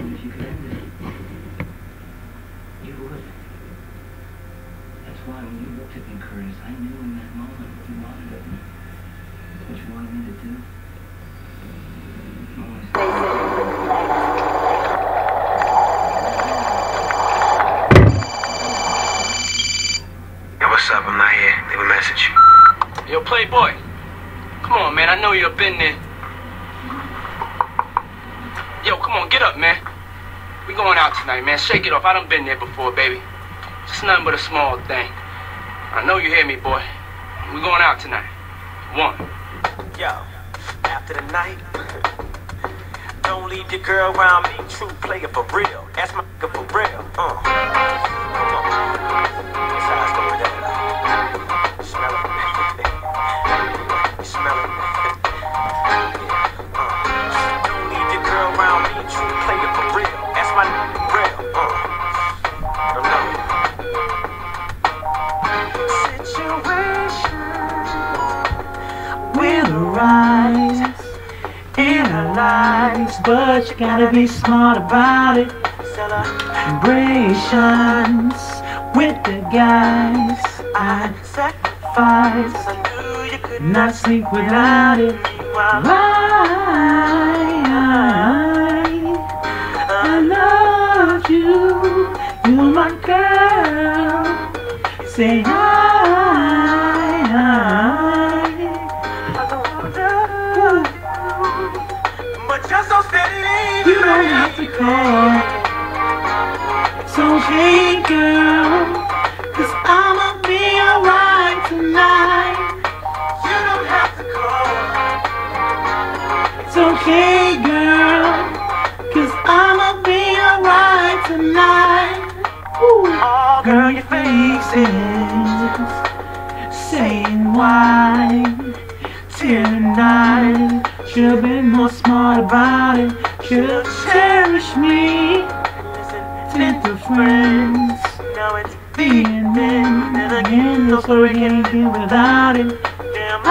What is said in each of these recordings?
And if you could end it, you would. That's why when you looked at me, Curtis, I knew in that moment what you wanted of me. What you wanted me to do. Yo, what's up? I'm not here. Leave a message. Yo, Playboy. Come on, man. I know you've been there. Yo, come on, get up, man. We going out tonight, man. Shake it off. I done been there before, baby. Just nothing but a small thing. I know you hear me, boy. We going out tonight. One. Yo, after the night, don't leave your girl around me. True player for real. That's my nigga for real. Uh. Come on. It's. Smell it. Smell it. Yeah. Uh. Don't leave your girl around me. True player our lives, but you gotta be smart about it. Celebrations with the guys. I sacrifice, I you not sleep without it. Why? I love you, you're my girl. Say It's okay, girl. Cause I'ma be alright tonight. You don't have to call. It's okay, girl. Cause I'ma be alright tonight. Ooh. Girl, your face is saying why. Tonight, should've been more smart about it. Should've cherished me. The friends. Now it's Being men, and again, no story can't be without it. damn. I,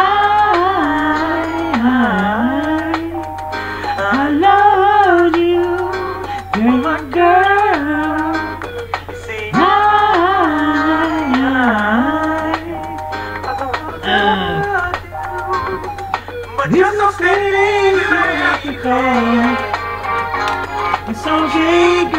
I, I love you. You're my girl. See, I, I, but This you're so steady, you don't have to call. It's okay, girl.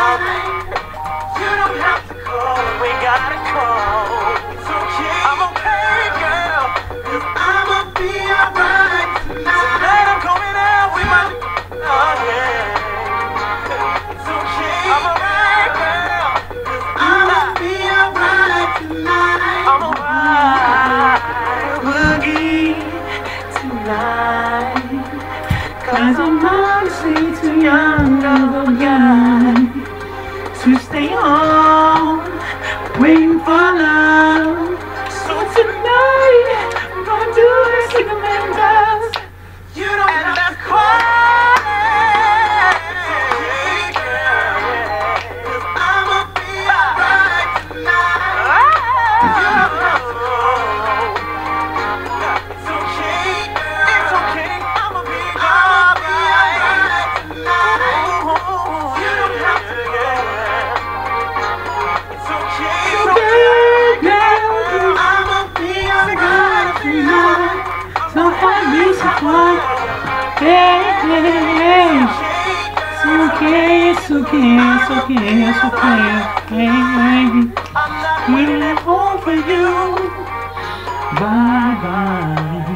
Cause I'm honestly too young of a guy to stay home, waiting for love. Hey. It's okay, it's okay, it's okay, it's okay. Hey. I'm not Waiting home for you. Bye bye.